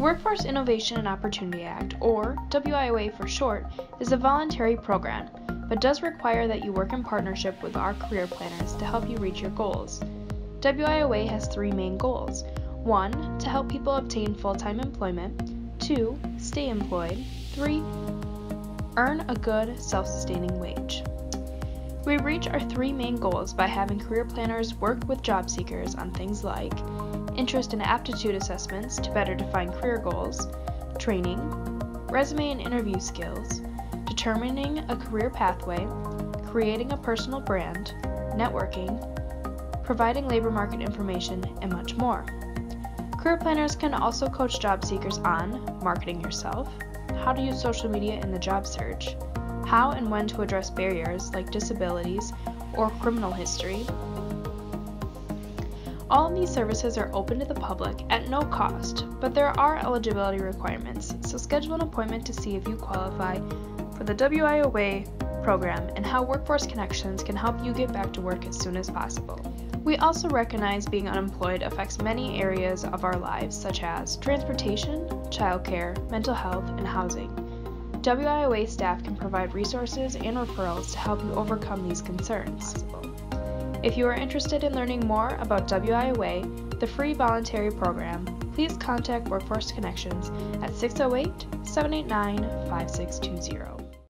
Workforce Innovation and Opportunity Act, or WIOA for short, is a voluntary program, but does require that you work in partnership with our career planners to help you reach your goals. WIOA has three main goals 1. To help people obtain full time employment, 2. Stay employed, 3. Earn a good, self sustaining wage. We reach our three main goals by having career planners work with job seekers on things like interest and aptitude assessments to better define career goals, training, resume and interview skills, determining a career pathway, creating a personal brand, networking, providing labor market information, and much more. Career planners can also coach job seekers on marketing yourself, how to use social media in the job search, how and when to address barriers like disabilities or criminal history. All of these services are open to the public at no cost, but there are eligibility requirements, so schedule an appointment to see if you qualify for the WIOA program and how Workforce Connections can help you get back to work as soon as possible. We also recognize being unemployed affects many areas of our lives, such as transportation, childcare, mental health, and housing. WIOA staff can provide resources and referrals to help you overcome these concerns. If you are interested in learning more about WIOA, the free voluntary program, please contact Workforce Connections at 608 789 5620.